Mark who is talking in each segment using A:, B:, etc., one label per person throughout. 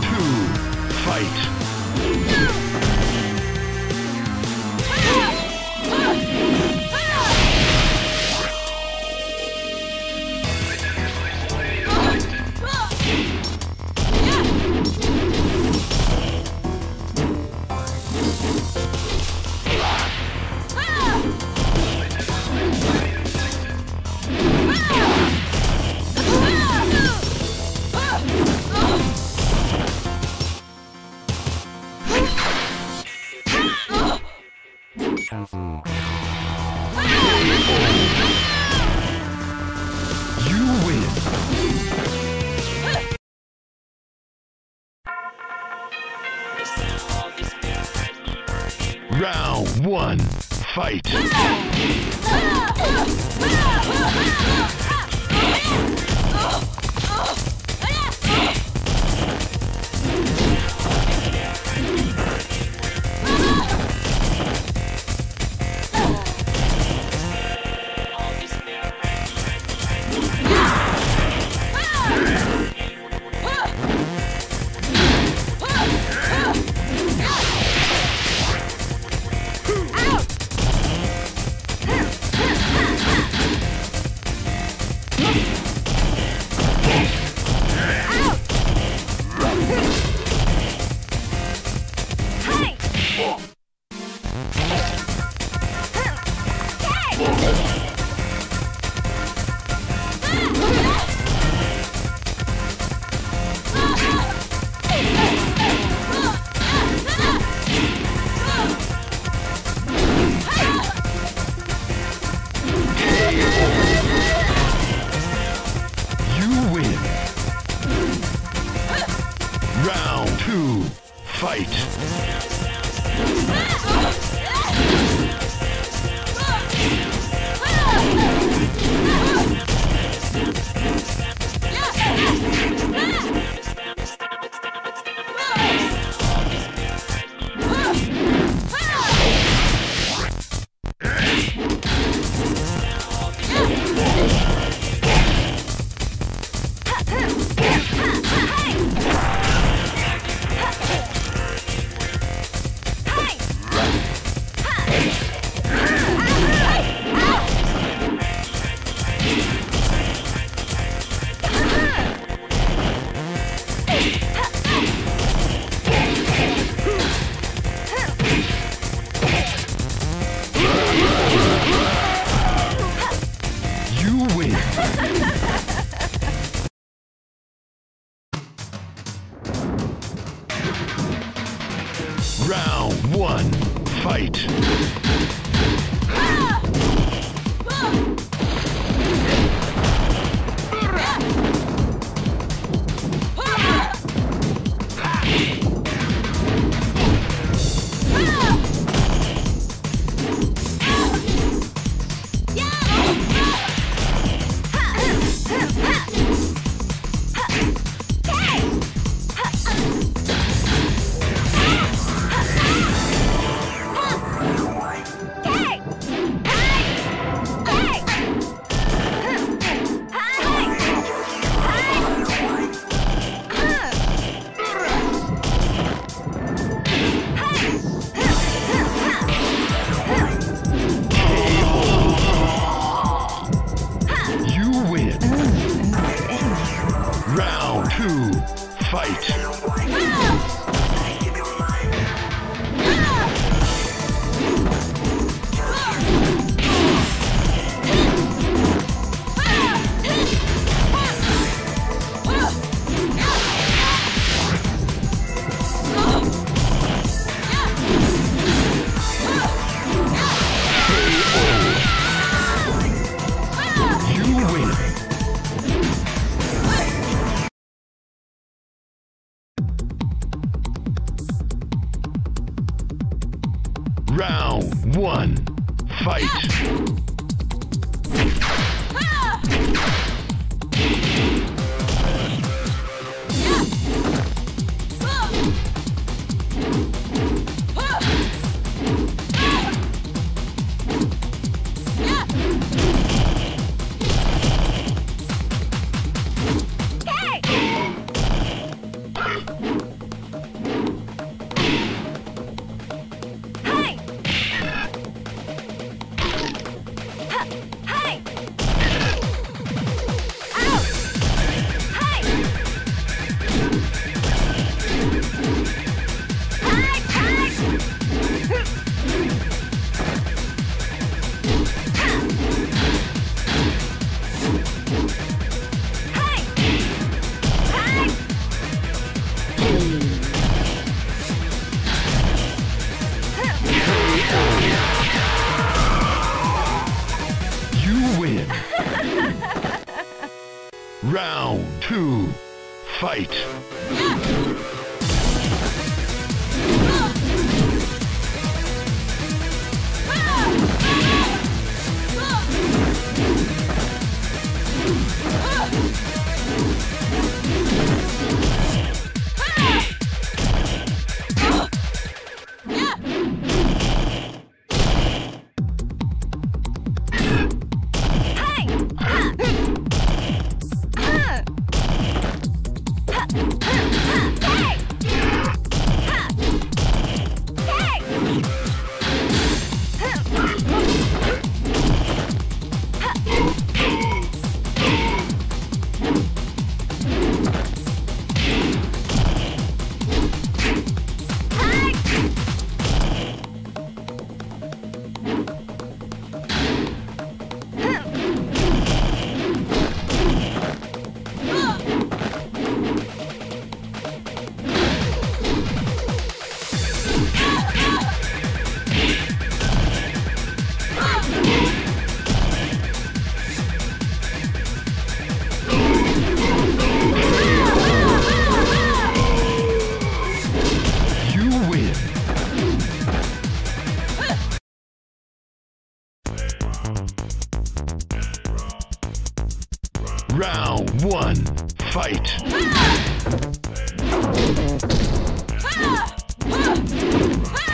A: Two, fight. You win. Round one, fight. Fight. Round one. Fight. You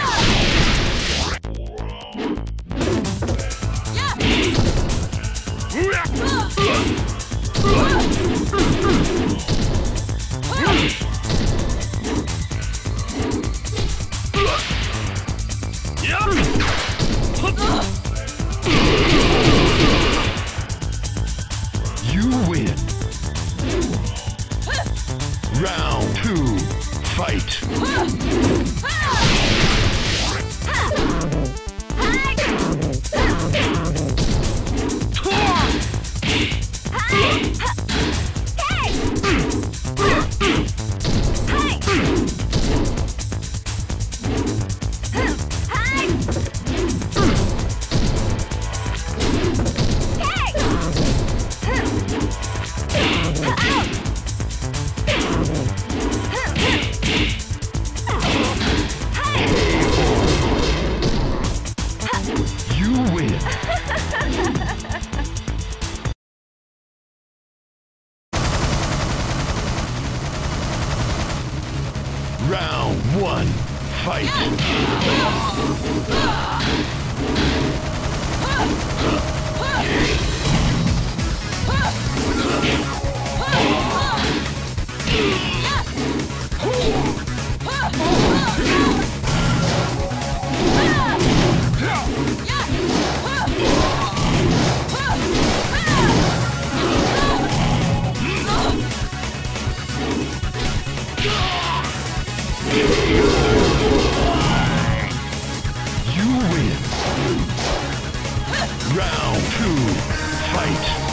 A: Round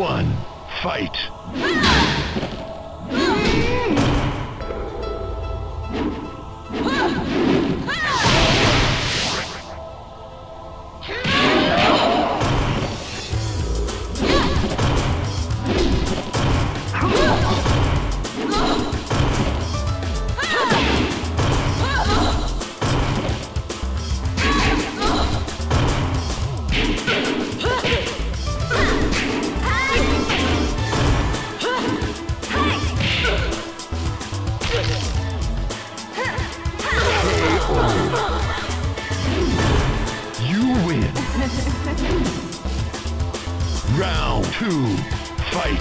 A: one, fight. Round two, fight.